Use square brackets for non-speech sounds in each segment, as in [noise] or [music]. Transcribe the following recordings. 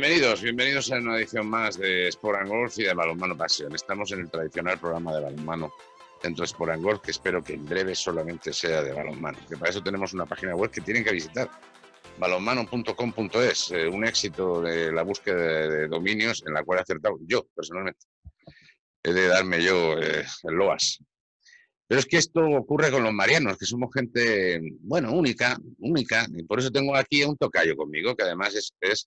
Bienvenidos, bienvenidos a una edición más de Sport and Golf y de Balonmano Pasión. Estamos en el tradicional programa de balonmano dentro de Sport and Golf, que espero que en breve solamente sea de balonmano. Que para eso tenemos una página web que tienen que visitar, balonmano.com.es, eh, un éxito de la búsqueda de, dominios en la cual he acertado yo, personalmente. He de darme yo eh, el LOAS. Pero es que esto ocurre con los marianos, que somos gente, bueno, única, única, y por eso tengo aquí a un tocayo conmigo, que además es, es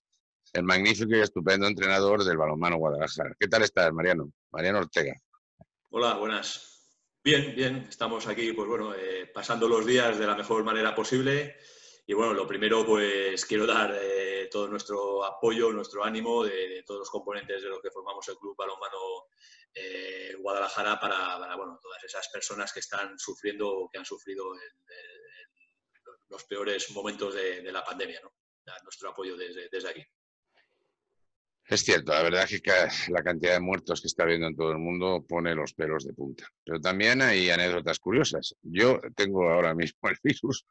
el magnífico y estupendo entrenador del balonmano Guadalajara. ¿Qué tal estás, Mariano? Mariano Ortega. Hola, buenas. Bien, bien. Estamos aquí, pues bueno, eh, pasando los días de la mejor manera posible. Y bueno, lo primero, pues quiero dar eh, todo nuestro apoyo, nuestro ánimo de, todos los componentes de los que formamos el Club Balonmano eh, Guadalajara para, bueno, todas esas personas que están sufriendo, que han sufrido los peores momentos de, la pandemia. ¿no? nuestro apoyo desde, desde aquí. Es cierto, la verdad es que la cantidad de muertos que está habiendo en todo el mundo pone los pelos de punta. Pero también hay anécdotas curiosas. Yo tengo ahora mismo el virus,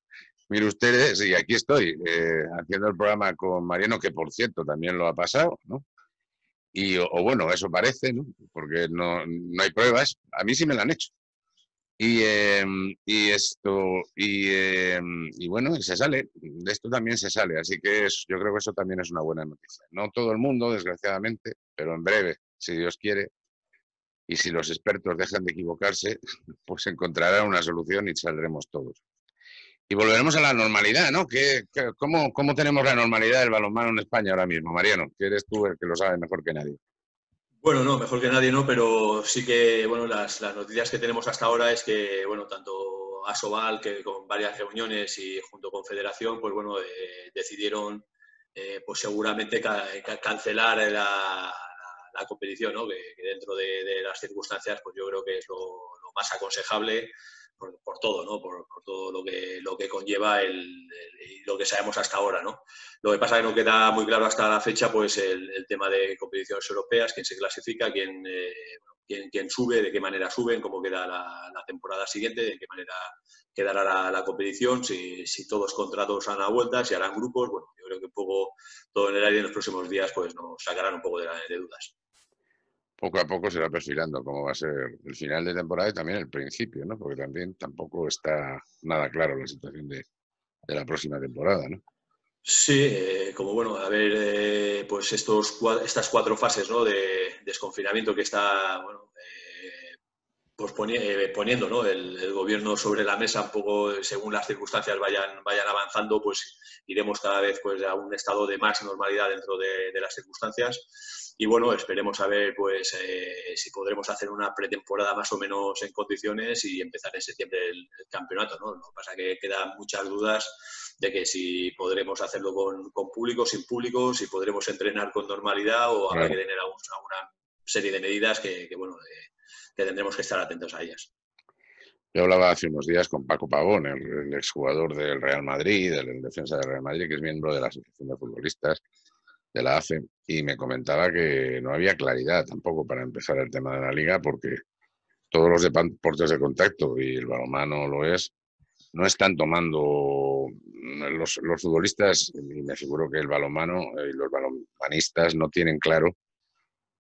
mire ustedes, y aquí estoy eh, haciendo el programa con Mariano, que por cierto también lo ha pasado, ¿no? Y, o, bueno, eso parece, ¿no? Porque no, no hay pruebas. A mí sí me lo han hecho. Y, em, y esto, y, em, bueno, se sale, de esto también se sale, así que yo creo que eso también es una buena noticia. No todo el mundo, desgraciadamente, pero en breve, si Dios quiere, y si los expertos dejan de equivocarse, [laughs] pues encontrarán una solución y saldremos todos. Y volveremos a la normalidad, ¿no? ¿Qué, cómo, ¿Cómo tenemos la normalidad del balonmano en España ahora mismo, Mariano? Que eres tú el que lo sabe mejor que nadie. Bueno, no, mejor que nadie no, pero sí que bueno, las, noticias que tenemos hasta ahora es que bueno, tanto Asobal, que con varias reuniones y junto con Federación, pues bueno, eh, decidieron eh, pues seguramente cancelar la, competición, ¿no? que, dentro de, las circunstancias, pues yo creo que es lo más aconsejable por, todo, ¿no? Por, todo lo que, lo que conlleva el, lo que sabemos hasta ahora. ¿no? Lo que pasa es que no queda muy claro hasta la fecha pues el, tema de competiciones europeas, quién se clasifica, quién, eh, quién, sube, de qué manera suben, cómo queda la, temporada siguiente, de qué manera quedará la, competición, si, si, todos contratos a vuelta, si harán grupos. Bueno, yo creo que un poco todo en el aire en los próximos días pues nos sacarán un poco de, de dudas poco a poco se va perfilando cómo va a ser el final de temporada y también el principio, ¿no? Porque también tampoco está nada claro la situación de, la próxima temporada, ¿no? Sí, eh, como bueno, a ver, eh, pues estos, estas cuatro fases ¿no? de desconfinamiento que está bueno, eh, pues poniendo ¿no? el, gobierno sobre la mesa un poco según las circunstancias vayan, vayan avanzando, pues iremos cada vez pues, a un estado de más normalidad dentro de, de las circunstancias y bueno, esperemos a ver pues, eh, si podremos hacer una pretemporada más o menos en condiciones y empezar en septiembre el, campeonato. ¿no? Lo que pasa es que quedan muchas dudas de que si podremos hacerlo con, con público, sin público, si podremos entrenar con normalidad o habrá que tener alguna serie de medidas que, bueno, eh, que tendremos que estar atentos a ellas. Yo hablaba hace unos días con Paco Pavón, el, exjugador del Real Madrid, el defensa del Real Madrid, que es miembro de la Asociación de Futbolistas, de la AFE y me comentaba que no había claridad tampoco para empezar el tema de la liga porque todos los deportes de contacto y el balonmano lo es, no están tomando los, los futbolistas y me figuro que el balonmano y los balonmanistas no tienen claro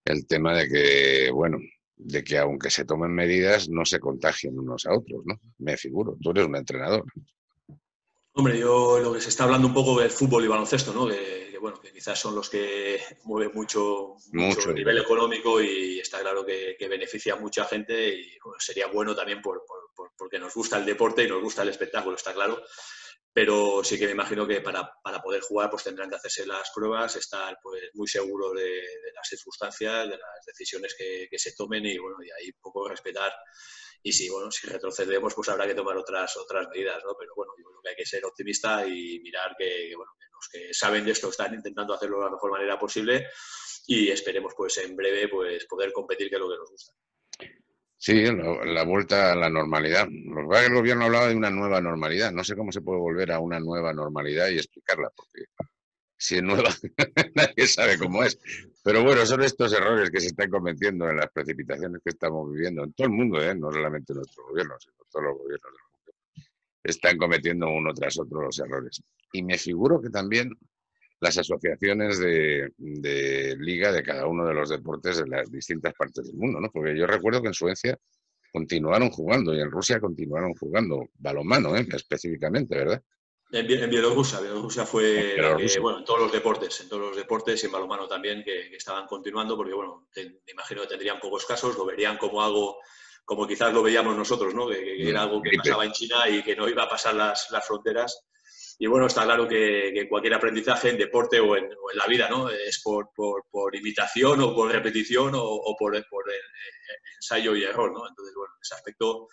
el tema de que, bueno, de que aunque se tomen medidas no se contagien unos a otros, ¿no? Me figuro, tú eres un entrenador. Hombre, yo lo que se está hablando un poco del fútbol y baloncesto, ¿no? Que, bueno, que quizás son los que mueven mucho, mucho, a nivel económico y está claro que, beneficia a mucha gente y sería bueno también por, porque nos gusta el deporte y nos gusta el espectáculo, está claro. Pero sí que me imagino que para, poder jugar pues tendrán que hacerse las pruebas, estar pues muy seguros de, las circunstancias, de las decisiones que, que, se tomen y bueno, y ahí un poco respetar y si, bueno, si retrocedemos, pues habrá que tomar otras, otras medidas, ¿no? Pero bueno, yo creo que hay que ser optimista y mirar que, bueno, los que saben de esto están intentando hacerlo de la mejor manera posible y esperemos, pues, en breve, pues, poder competir, que es lo que nos gusta. Sí, la, vuelta a la normalidad. El gobierno hablaba de una nueva normalidad. No sé cómo se puede volver a una nueva normalidad y explicarla, porque si es nueva, [laughs] nadie sabe cómo es. Pero bueno, son estos errores que se están cometiendo en las precipitaciones que estamos viviendo en todo el mundo, ¿eh? no solamente nuestro gobierno, sino todos los gobiernos del mundo. Están cometiendo uno tras otro los errores. Y me figuro que también las asociaciones de, liga de cada uno de los deportes de las distintas partes del mundo, ¿no? Porque yo recuerdo que en Suecia continuaron jugando y en Rusia continuaron jugando balonmano, ¿eh? específicamente, ¿verdad? En, Bielorrusia, Bielorrusia fue, bueno, en todos los deportes, en todos los deportes y en balonmano también, que, estaban continuando, porque, bueno, me imagino que tendrían pocos casos, lo verían como algo, como quizás lo veíamos nosotros, ¿no? Que, era mm, algo que pasaba en China y que no iba a pasar las, las fronteras. Y bueno, está claro que, cualquier aprendizaje en deporte o en, la vida, ¿no? Es por, por, por imitación o por repetición o, por, por ensayo y error, ¿no? Entonces, bueno, en ese aspecto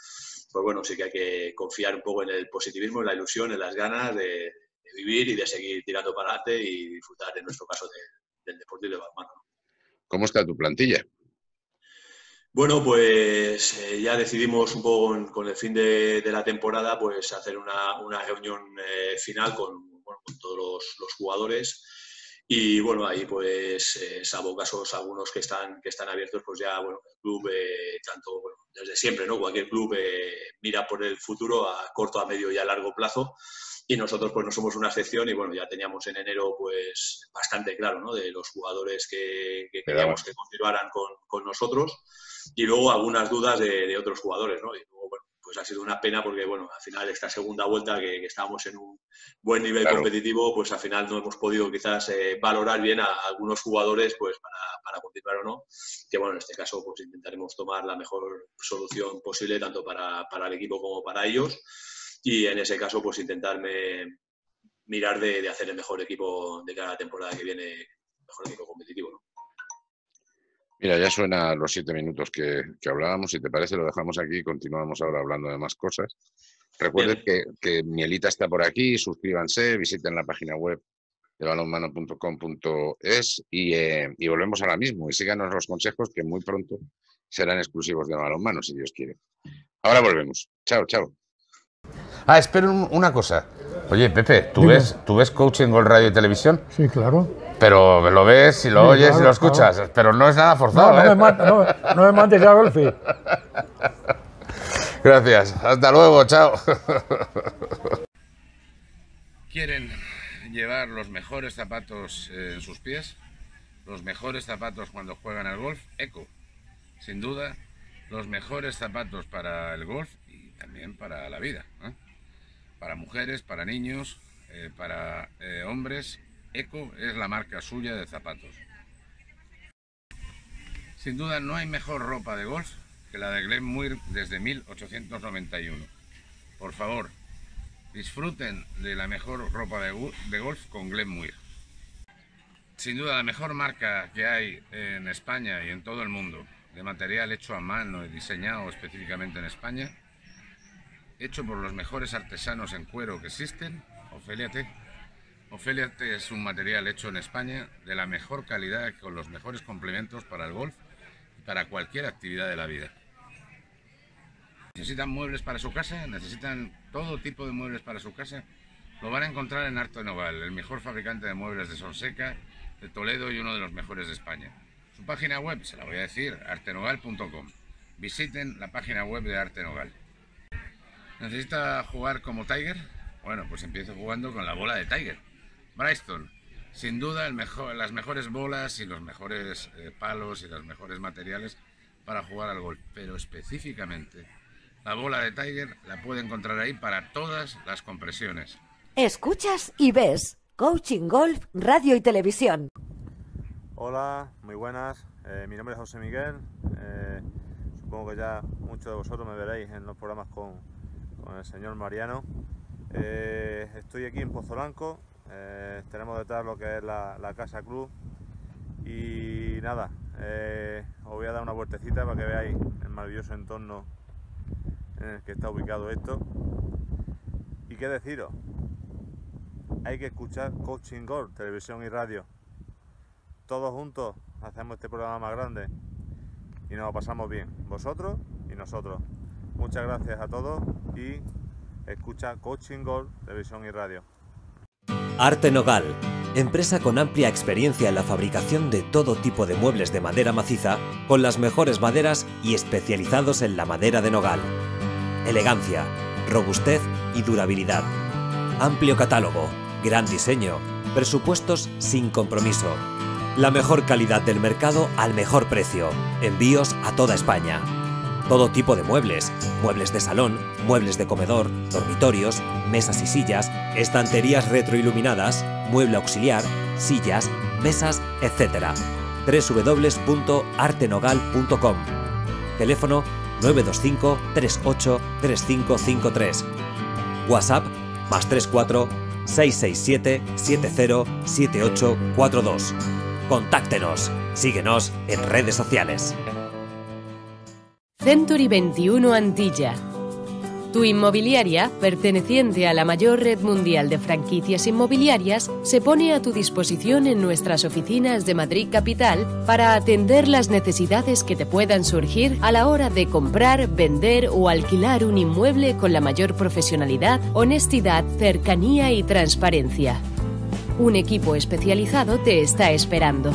pues bueno, sí que hay que confiar un poco en el positivismo, en la ilusión, en las ganas de, vivir y de seguir tirando para adelante y disfrutar, en nuestro caso, del deporte y del balonmano. ¿Cómo está tu plantilla? Bueno, pues eh, ya decidimos un poco con, el fin de, la temporada pues hacer una, reunión eh, final con, todos los jugadores y bueno, ahí pues, eh, salvo casos algunos que están, que están abiertos, pues ya, bueno, el club, eh, tanto, bueno, desde siempre, ¿no? Cualquier club mira por el futuro a corto, a medio y a largo plazo. Y nosotros pues no somos una excepción y bueno, ya teníamos en enero pues bastante claro, ¿no? De los jugadores que, queríamos que continuaran con, con, nosotros y luego algunas dudas de, de otros jugadores, ¿no? Y luego, bueno, pues ha sido una pena porque, bueno, al final esta segunda vuelta que, estábamos en un buen nivel competitivo, pues al final no hemos podido quizás eh, valorar bien a, algunos jugadores pues para, continuar o no, que bueno, en este caso pues intentaremos tomar la mejor solución posible tanto para, el equipo como para ellos y en ese caso pues intentarme mirar de, de hacer el mejor equipo de cada temporada que viene, mejor equipo competitivo, ¿no? Mira, ya suena los siete minutos que, hablábamos. Si te parece, lo dejamos aquí y continuamos ahora hablando de más cosas. Recuerden que, que Mielita está por aquí, suscríbanse, visiten la página web de balonmano.com.es y, eh, y volvemos ahora mismo y síganos los consejos que muy pronto serán exclusivos de balonmano, si Dios quiere. Ahora volvemos. Chao, chao. Ah, espera una cosa. Oye, Pepe, ¿tú ves, ¿tú ves coaching Gol Radio y Televisión? Sí, claro. Pero lo ves y lo oyes y lo escuchas, pero no es nada forzado. No, no, ¿eh? me, no, me mandes ya golfi. [laughs] Gracias. Hasta luego, chao. ¿Quieren llevar los mejores zapatos en sus pies? Los mejores zapatos cuando juegan al golf, Eco. Sin duda, los mejores zapatos para el golf y también para la vida. ¿eh? Para mujeres, para niños, eh, para eh, hombres. Eco es la marca suya de zapatos. Sin duda no hay mejor ropa de golf que la de Glen Muir desde 1891. Por favor, disfruten de la mejor ropa de, golf con Glen Muir. Sin duda la mejor marca que hay en España y en todo el mundo de material hecho a mano y diseñado específicamente en España hecho por los mejores artesanos en cuero que existen, Ofeliate. Ofeliate es un material hecho en España de la mejor calidad con los mejores complementos para el golf y para cualquier actividad de la vida. ¿Necesitan muebles para su casa? ¿Necesitan todo tipo de muebles para su casa? Lo van a encontrar en Arte Noval, el mejor fabricante de muebles de Sonseca, de Toledo y uno de los mejores de España. Su página web, se la voy a decir, artenogal.com. Visiten la página web de Arte Nogal. ¿Necesita jugar como Tiger? Bueno, pues empiece jugando con la bola de Tiger. Bryston, sin duda el mejor, las mejores bolas y los mejores eh, palos y los mejores materiales para jugar al golf. Pero específicamente, la bola de Tiger la puede encontrar ahí para todas las compresiones. Escuchas y ves Coaching Golf, Radio y Televisión. Hola, muy buenas. Eh, mi nombre es José Miguel. Eh, supongo que ya muchos de vosotros me veréis en los programas con, con el señor Mariano. Eh, estoy aquí en Pozolanco, eh, tenemos detrás lo que es la, Casa Club y nada, eh, os voy a dar una vueltecita para que veáis el maravilloso entorno en el que está ubicado esto. Y qué deciros, hay que escuchar Coaching Gold, televisión y radio. Todos juntos hacemos este programa más grande y nos lo pasamos bien, vosotros y nosotros. Muchas gracias a todos y escucha Coaching Gold, televisión y radio. Arte Nogal, empresa con amplia experiencia en la fabricación de todo tipo de muebles de madera maciza, con las mejores maderas y especializados en la madera de nogal. Elegancia, robustez y durabilidad. Amplio catálogo, gran diseño Presupuestos sin compromiso. La mejor calidad del mercado al mejor precio. Envíos a toda España. Todo tipo de muebles. Muebles de salón, muebles de comedor, dormitorios, mesas y sillas, estanterías retroiluminadas, mueble auxiliar, sillas, mesas, etc. www.artenogal.com Teléfono 925 38 3553. WhatsApp más 34 667 707842. Contáctenos. Síguenos en redes sociales. Century 21 Antilla. Tu inmobiliaria, perteneciente a la mayor red mundial de franquicias inmobiliarias, se pone a tu disposición en nuestras oficinas de Madrid Capital para atender las necesidades que te puedan surgir a la hora de comprar, vender o alquilar un inmueble con la mayor profesionalidad, honestidad, cercanía y transparencia. Un equipo especializado te está esperando.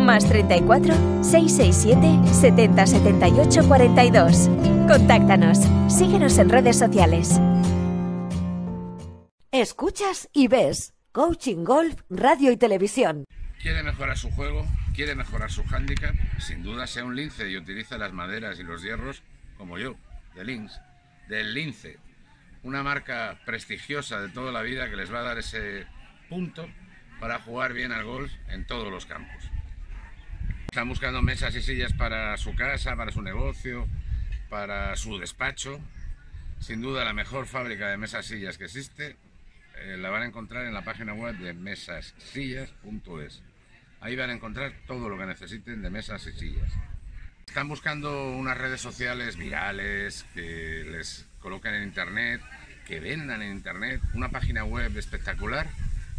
más 34 667 70 78 42. Contáctanos. Síguenos en redes sociales. Escuchas y ves. Coaching Golf, Radio y Televisión. ¿Quiere mejorar su juego? ¿Quiere mejorar su handicap? Sin duda sea un lince y utiliza las maderas y los hierros como yo, de Links, del lince. Una marca prestigiosa de toda la vida que les va a dar ese punto para jugar bien al golf en todos los campos. Están buscando mesas y sillas para su casa, para su negocio, para su despacho. Sin duda la mejor fábrica de mesas y sillas que existe eh, la van a encontrar en la página web de mesassillas.es. Ahí van a encontrar todo lo que necesiten de mesas y sillas. Están buscando unas redes sociales virales que les coloquen en internet, que vendan en internet, una página web espectacular.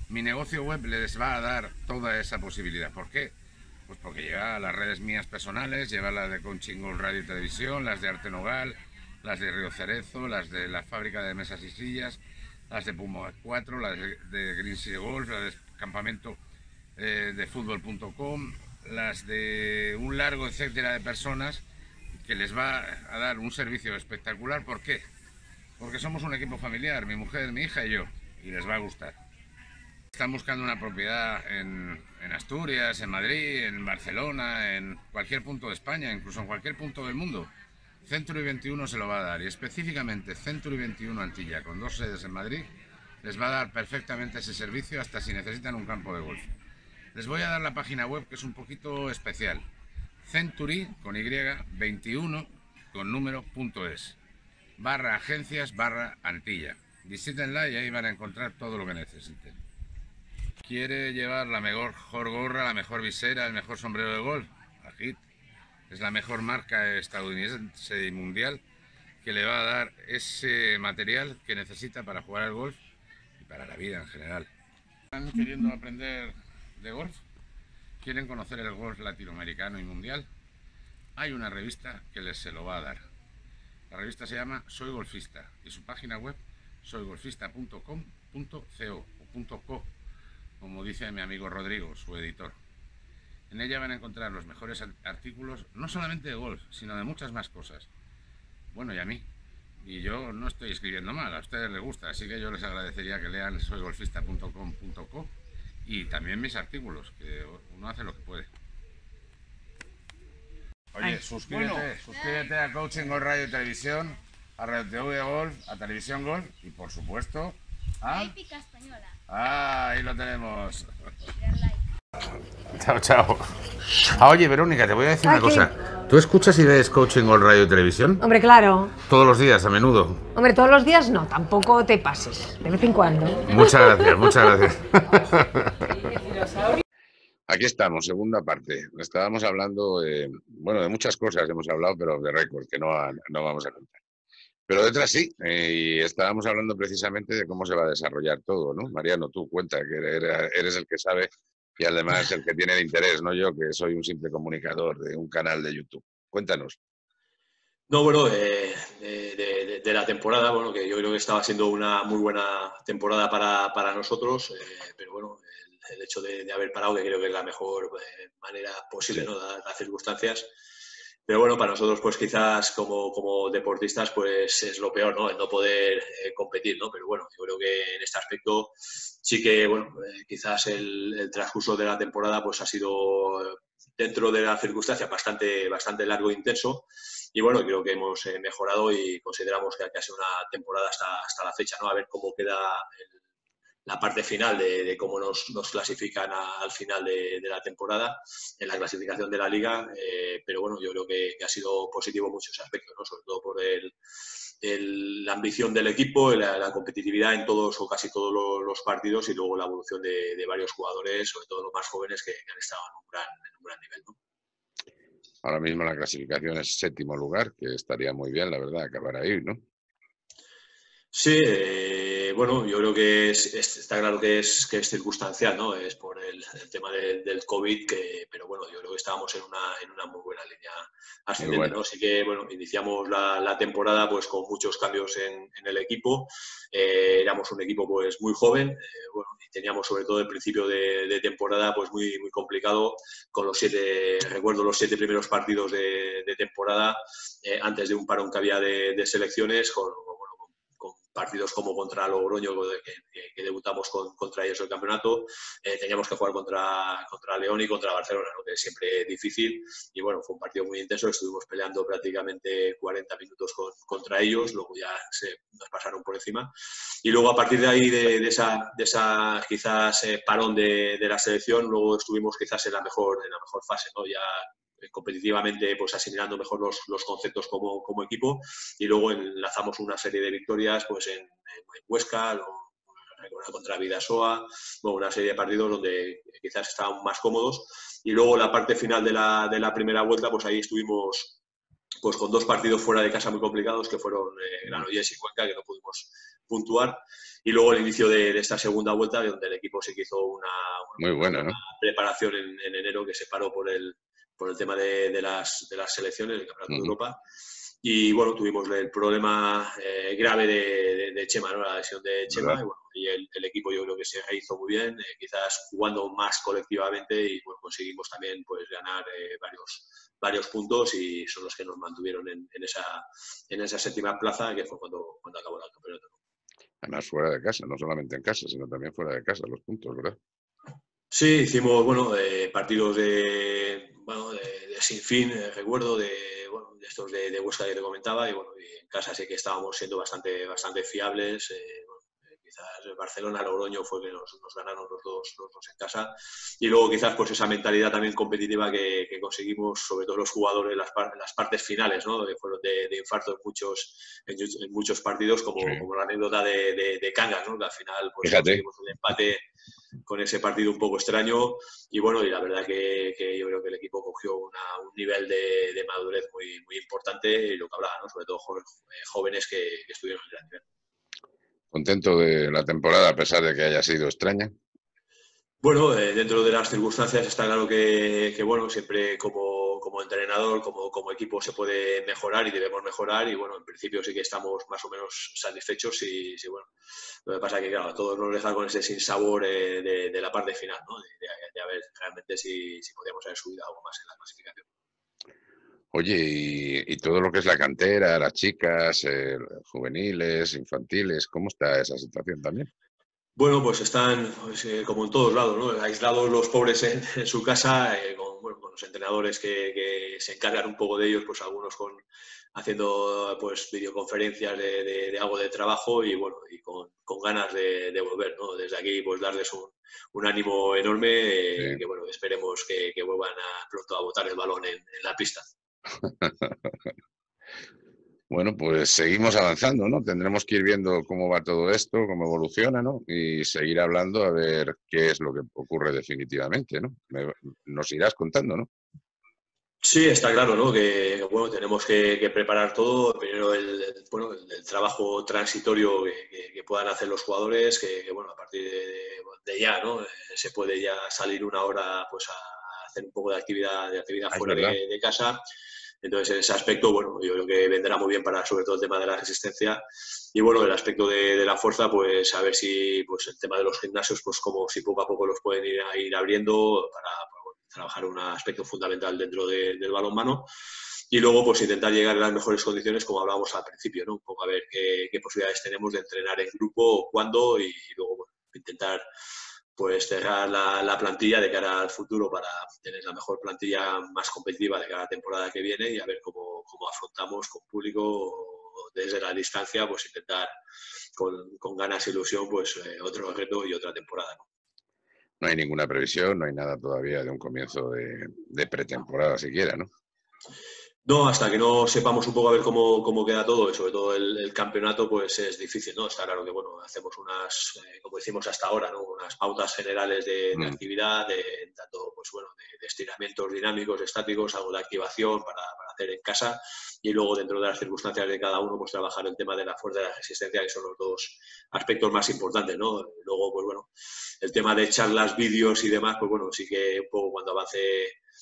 Mi negocio web les va a dar toda esa posibilidad. ¿Por qué? Pues porque lleva las redes mías personales, lleva las de Conchingol Radio y Televisión, las de Arte Nogal, las de Río Cerezo, las de la fábrica de mesas y sillas, las de Puma 4, las de, de Golf, las de campamento eh, de fútbol.com, las de un largo etcétera de personas que les va a dar un servicio espectacular. ¿Por qué? Porque somos un equipo familiar, mi mujer, mi hija y yo, y les va a gustar. Están buscando una propiedad en, Asturias, en Madrid, en Barcelona, en cualquier punto de España, incluso en cualquier punto del mundo. Century 21 se lo va a dar y específicamente Century 21 Antilla, con dos sedes en Madrid, les va a dar perfectamente ese servicio hasta si necesitan un campo de golf. Les voy a dar la página web que es un poquito especial. Century con Y 21 con número punto es barra agencias barra Antilla. Visítenla y ahí van a encontrar todo lo que necesiten. ¿Quiere llevar la mejor gorra, la mejor visera, el mejor sombrero de golf? Agit. Es la mejor marca estadounidense y mundial que le va a dar ese material que necesita para jugar al golf y para la vida en general. ¿Están queriendo aprender de golf? ¿Quieren conocer el golf latinoamericano y mundial? Hay una revista que les se lo va a dar. La revista se llama Soy Golfista y su página web soygolfista.com.co o .co, como dice mi amigo Rodrigo, su editor. En ella van a encontrar los mejores artículos, no solamente de golf, sino de muchas más cosas. Bueno, y a mí. Y yo no estoy escribiendo mal, a ustedes les gusta, así que yo les agradecería que lean soygolfista.com.co y también mis artículos, que uno hace lo que puede. Oye, suscríbete, bueno. suscríbete a Coaching Golf Radio y Televisión, a Radio TV Golf, a Televisión Golf y por supuesto a... Épica española. Ah, ahí lo tenemos. Chao, chao. Ah, oye, Verónica, te voy a decir una cosa. ¿Tú escuchas y ves Coaching All Radio Televisión? Hombre, claro. Todos los días, a menudo. Hombre, todos los días no, tampoco te pases. De vez en cuando. Muchas gracias, muchas gracias. Aquí estamos, segunda parte. Estábamos hablando, eh, bueno, de muchas cosas hemos hablado, pero de récord, que no, no vamos a contar. Pero detrás sí, eh, y estábamos hablando precisamente de cómo se va a desarrollar todo, ¿no? Mariano, tú cuenta que eres el que sabe y además el que tiene el interés, no yo, que soy un simple comunicador de un canal de YouTube. Cuéntanos. No, bueno, de, la temporada, bueno, que yo creo que estaba siendo una muy buena temporada para, nosotros, eh, pero bueno, el, hecho de, haber parado, que creo que es la mejor eh, manera posible, ¿no? las circunstancias. Pero bueno, para nosotros, pues quizás como, como deportistas, pues es lo peor, ¿no? El no poder eh, competir, ¿no? Pero bueno, yo creo que en este aspecto sí que, bueno, eh, quizás el, transcurso de la temporada, pues ha sido dentro de las circunstancias bastante, bastante largo e intenso. Y bueno, creo que hemos eh, mejorado y consideramos que ha sido una temporada hasta, hasta la fecha, ¿no? A ver cómo queda el, la parte final de, cómo nos, clasifican al final de, la temporada en la clasificación de la liga, eh, pero bueno, yo creo que, ha sido positivo en muchos aspectos, ¿no? sobre todo por la ambición del equipo, la, competitividad en todos o casi todos los, partidos y luego la evolución de, varios jugadores, sobre todo los más jóvenes que, han estado en un gran, en un gran nivel. Ahora mismo la clasificación es séptimo lugar, que estaría muy bien, la verdad, acabar ahí, ¿no? Sí, eh, bueno, yo creo que está claro que es, que es circunstancial, ¿no? Es por el, tema del COVID, que, pero bueno, yo creo que estábamos en una, en una muy buena línea ascendente, ¿no? Así que, bueno, iniciamos la, temporada pues con muchos cambios en, el equipo. Eh, éramos un equipo pues muy joven, eh, bueno, y teníamos sobre todo el principio de, temporada pues muy, muy complicado con los siete, recuerdo los siete primeros partidos de, temporada antes de un parón que había de, selecciones con partidos como contra Logroño, que, debutamos contra ellos el campeonato, eh, teníamos que jugar contra, contra León y contra Barcelona, que es siempre difícil. Y bueno, fue un partido muy intenso, estuvimos peleando prácticamente 40 minutos contra ellos, luego ya se, nos pasaron por encima. Y luego a partir de ahí, de, esa, de esa quizás eh, parón de, de, la selección, luego estuvimos quizás en la mejor, en la mejor fase, ¿no? ya competitivamente pues asimilando mejor los, los conceptos como, como, equipo. Y luego enlazamos una serie de victorias pues en, en Huesca, contra Vidasoa, bueno, una serie de partidos donde quizás estaban más cómodos. Y luego la parte final de la, de la primera vuelta pues ahí estuvimos pues con dos partidos fuera de casa muy complicados que fueron eh, Granollers y Cuenca que no pudimos puntuar. Y luego el inicio de, esta segunda vuelta donde el equipo se hizo una, muy buena, preparación en, en, enero que se paró por el, por el tema de, las, de las selecciones del Campeonato de Europa. Y bueno, tuvimos el problema eh, grave de, Chema, ¿no? la lesión de Chema. Y, el, equipo yo creo que se hizo muy bien, eh, quizás jugando más colectivamente y bueno, conseguimos también pues, ganar eh, varios, varios puntos y son los que nos mantuvieron en, esa, en esa séptima plaza que fue cuando, cuando acabó el campeonato. Además fuera de casa, no solamente en casa, sino también fuera de casa los puntos, ¿verdad? Sí, hicimos bueno, partidos de, bueno, de, sin fin, eh, recuerdo de, bueno, de estos de, de, Huesca que te comentaba, y bueno, en casa sí que estábamos siendo bastante, bastante fiables. Eh, eh, quizás Barcelona, Logroño fue que nos, ganaron los dos, los dos en casa. Y luego quizás pues esa mentalidad también competitiva que, conseguimos, sobre todo los jugadores en las, las partes finales, ¿no? que fueron de, infarto en muchos, en, muchos partidos, como, como la anécdota de, de, Cangas, ¿no? que al final pues, conseguimos un empate con ese partido un poco extraño y bueno, y la verdad que, yo creo que el equipo cogió un nivel de, madurez muy, muy importante y lo que hablaba, ¿no? sobre todo jóvenes que, que estuvieron en el nivel. ¿Contento de la temporada a pesar de que haya sido extraña? Bueno, eh, dentro de las circunstancias está claro que, bueno, siempre como, como entrenador, como, como, equipo se puede mejorar y debemos mejorar y bueno, en principio sí que estamos más o menos satisfechos y, bueno, lo que pasa es que claro, a todos nos deja con ese sinsabor eh, de, la parte final, ¿no? De, a ver realmente si, si podíamos haber subido algo más en la clasificación. Oye, y, todo lo que es la cantera, las chicas, eh, juveniles, infantiles, ¿cómo está esa situación también? Bueno, pues están, pues, eh, como en todos lados, ¿no? aislados los pobres en, su casa, eh, con bueno, con los entrenadores que, se encargan un poco de ellos, pues algunos con haciendo pues videoconferencias de, algo de trabajo y bueno, y con, ganas de, volver, ¿no? Desde aquí pues darles un, ánimo enorme que bueno, esperemos que, vuelvan a, pronto a botar el balón en la pista. [laughs] Bueno, pues seguimos avanzando, ¿no? Tendremos que ir viendo cómo va todo esto, cómo evoluciona, ¿no? Y seguir hablando a ver qué es lo que ocurre definitivamente, ¿no? nos irás contando, ¿no? Sí, está claro, ¿no? Que bueno, tenemos que, preparar todo. Primero el, bueno, el, trabajo transitorio que, puedan hacer los jugadores, que, bueno, a partir de, ya, ¿no? Eh, se puede ya salir una hora, pues a hacer un poco de actividad, de actividad ah, fuera de, casa entonces, en ese aspecto, bueno, yo creo que vendrá muy bien para sobre todo el tema de la resistencia. Y bueno, el aspecto de, la fuerza, pues a ver si pues el tema de los gimnasios, pues como si poco a poco los pueden ir, abriendo para, trabajar un aspecto fundamental dentro del balonmano. Y luego, pues intentar llegar a las mejores condiciones, como hablábamos al principio, ¿no? Un poco a ver qué, qué posibilidades tenemos de entrenar en grupo, cuándo, y luego bueno, intentar pues cerrar la, plantilla de cara al futuro para tener la mejor plantilla más competitiva de cada temporada que viene y a ver cómo, afrontamos con público desde la distancia, pues intentar con, ganas e ilusión pues eh, otro reto y otra temporada. ¿no? hay ninguna previsión, no hay nada todavía de un comienzo de pretemporada siquiera, ¿no? No, hasta que no sepamos un poco a ver cómo, queda todo y sobre todo el, campeonato, pues es difícil, ¿no? Está claro que, bueno, hacemos unas, eh, como decimos hasta ahora, ¿no? Unas pautas generales de, mm. actividad, de, tanto, pues bueno, de, estiramientos dinámicos, estáticos, algo de activación para, hacer en casa y luego dentro de las circunstancias de cada uno, pues trabajar el tema de la fuerza y la resistencia, que son los dos aspectos más importantes, ¿no? Luego, pues bueno, el tema de charlas, vídeos y demás, pues bueno, sí que un poco cuando avance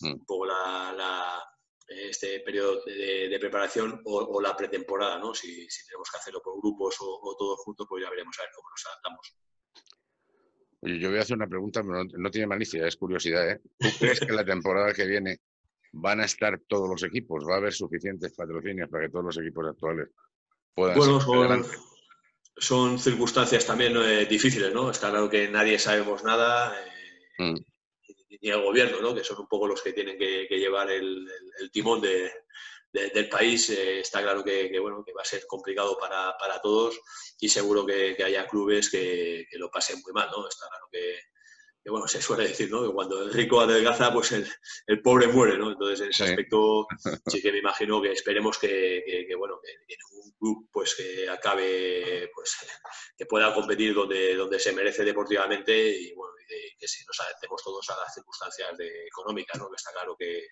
mm. un poco la este periodo de, preparación o, la pretemporada, ¿no? Si, tenemos que hacerlo por grupos o, todos juntos, pues ya veremos a ver cómo nos adaptamos. Oye, yo voy a hacer una pregunta, pero no, tiene malicia, es curiosidad, ¿eh? ¿Tú crees que la temporada que viene van a estar todos los equipos? ¿Va a haber suficientes patrocinios para que todos los equipos actuales puedan bueno, son, circunstancias también eh, difíciles, ¿no? Está claro que nadie sabemos nada. Eh, mm ni el gobierno, ¿no? que son un poco los que tienen que, llevar el, timón del país. Eh, está claro que, bueno, que va a ser complicado para, todos y seguro que, haya clubes que, lo pasen muy mal. ¿no? Está claro que, bueno, se suele decir, ¿no? Que cuando el rico adelgaza, pues el, pobre muere, ¿no? Entonces, en ese aspecto, [laughs] sí que me imagino que esperemos que, bueno, que, un club, pues, que acabe, pues, que pueda competir donde, donde se merece deportivamente y, bueno, que si nos adaptemos todos a las circunstancias de, económicas, ¿no? Que está claro que,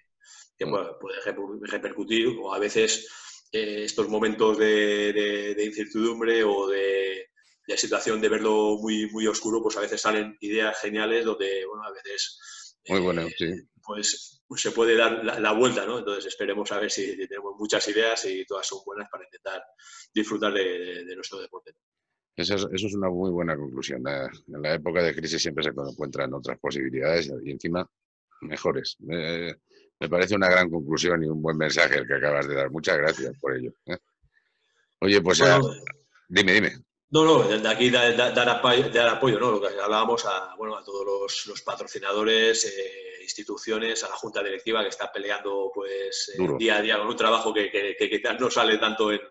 mm. puede, repercutir o a veces eh, estos momentos de incertidumbre o de la situación de verlo muy, muy oscuro, pues a veces salen ideas geniales donde, bueno, a veces... Muy bueno, eh, sí. Pues, pues, se puede dar la, vuelta, ¿no? Entonces esperemos a ver si tenemos muchas ideas y todas son buenas para intentar disfrutar de, nuestro deporte. Eso es, eso es, una muy buena conclusión. En la época de crisis siempre se encuentran otras posibilidades y encima mejores. me parece una gran conclusión y un buen mensaje el que acabas de dar. Muchas gracias por ello. ¿eh? Oye, pues dime, dime. No, no, desde aquí dar, apoyo, ¿no? Lo que hablábamos a, bueno, a todos los, patrocinadores, eh, instituciones, a la junta directiva que está peleando pues eh, día a día con un trabajo que, que, quizás no sale tanto en,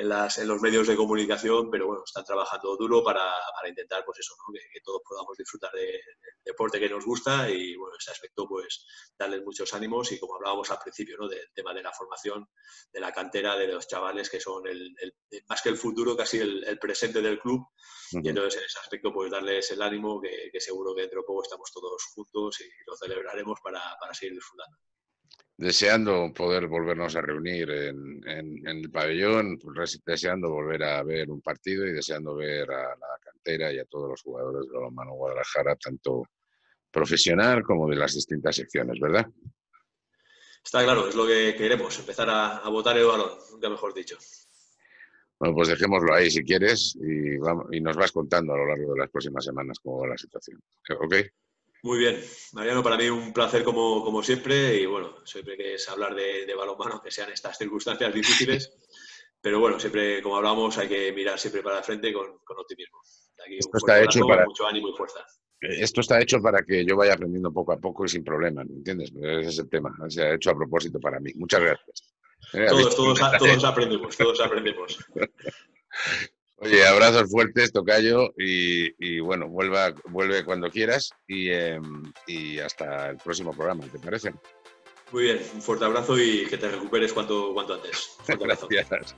en, las, en, los medios de comunicación, pero bueno, están trabajando duro para, para intentar, pues eso, que, todos podamos disfrutar del deporte que nos gusta y, bueno, ese aspecto, pues darles muchos ánimos y como hablábamos al principio, ¿no? Del tema de la formación, de la cantera, de los chavales que son el, más que el futuro, casi el, presente del club. Y entonces en ese aspecto, pues darles el ánimo que, seguro que dentro de poco estamos todos juntos y lo celebraremos para, para seguir disfrutando deseando poder volvernos a reunir en, el pabellón, deseando volver a ver un partido y deseando ver a la cantera y a todos los jugadores de Balonmano Guadalajara, tanto profesional como de las distintas secciones, ¿verdad? Está claro, es lo que queremos, empezar a, votar el balón, nunca mejor dicho. Bueno, pues dejémoslo ahí si quieres y, vamos, y nos vas contando a lo largo de las próximas semanas cómo va la situación. ¿Ok? Muy bien, Mariano, para mí un placer como, como siempre y bueno, siempre que es hablar de, de balonmano, que sean estas circunstancias difíciles, [laughs] pero bueno, siempre como hablamos hay que mirar siempre para el frente con, con optimismo. Aquí Esto está hecho para... mucho ánimo y fuerza. esto está hecho para que yo vaya aprendiendo poco a poco y sin problemas, ¿me entiendes? Ese es el tema. Se ha hecho a propósito para mí. Muchas gracias. Eh, todos, todos, todos aprendemos, todos aprendemos. [laughs] Oye, abrazos fuertes, Tocayo, y, bueno, vuelva, vuelve cuando quieras y, em, y, hasta el próximo programa, ¿te parece? Muy bien, un fuerte abrazo y que te recuperes cuanto, cuanto antes. [laughs] Gracias.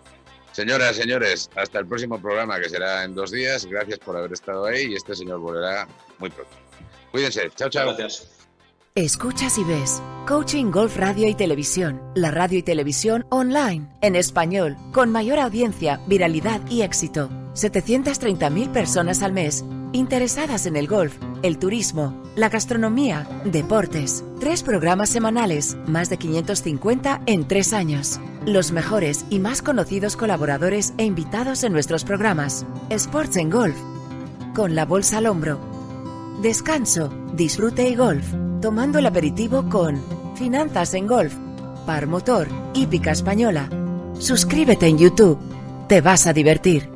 Señoras, señores, hasta el próximo programa que será en dos días. Gracias por haber estado ahí y este señor volverá muy pronto. Cuídense. Chao, chao. Gracias. Escuchas y ves. Coaching Golf Radio y Televisión. La radio y televisión online, en español, con mayor audiencia, viralidad y éxito. 730.000 personas al mes interesadas en el golf, el turismo, la gastronomía, deportes. Tres programas semanales, más de 550 en tres años. Los mejores y más conocidos colaboradores e invitados en nuestros programas. Sports en Golf. Con la bolsa al hombro. Descanso, disfrute y golf tomando el aperitivo con Finanzas en Golf, Par Motor, Hípica Española. Suscríbete en YouTube, te vas a divertir.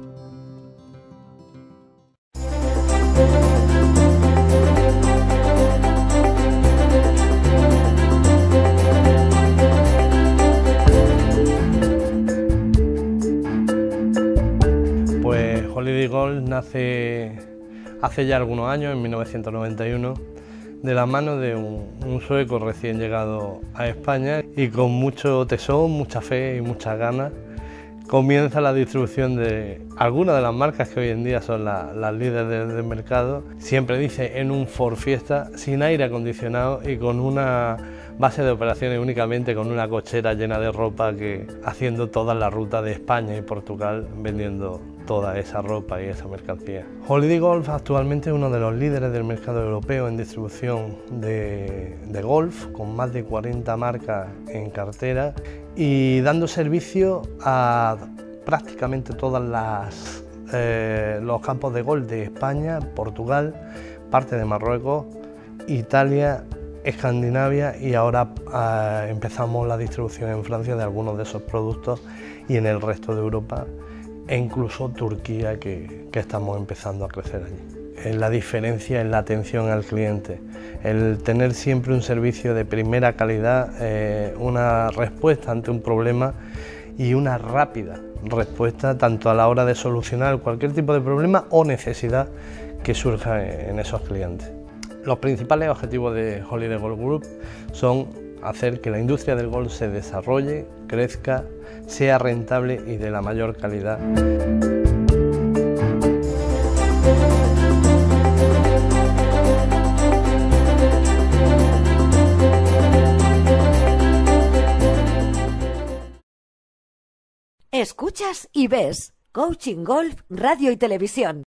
Pues Holiday Golf nace hace ya algunos años, en 1991 de la mano de un, sueco recién llegado a España y con mucho tesón, mucha fe y muchas ganas comienza la distribución de algunas de las marcas que hoy en día son las líderes del, mercado. Siempre dice en un Ford Fiesta, sin aire acondicionado y con una base de operaciones únicamente con una cochera llena de ropa que haciendo toda la ruta de España y Portugal vendiendo toda esa ropa y esa mercancía. Holiday Golf actualmente es uno de los líderes del mercado europeo en distribución de, golf, con más de 40 marcas en cartera y dando servicio a prácticamente todos eh, los campos de golf de España, Portugal, parte de Marruecos, Italia, Escandinavia y ahora eh, empezamos la distribución en Francia de algunos de esos productos y en el resto de Europa e incluso Turquía que, estamos empezando a crecer allí. La diferencia en la atención al cliente, el tener siempre un servicio de primera calidad, eh, una respuesta ante un problema y una rápida respuesta tanto a la hora de solucionar cualquier tipo de problema o necesidad que surja en esos clientes. Los principales objetivos de Holiday Golf Group son hacer que la industria del golf se desarrolle, crezca, sea rentable y de la mayor calidad. Escuchas y ves Coaching Golf, Radio y Televisión.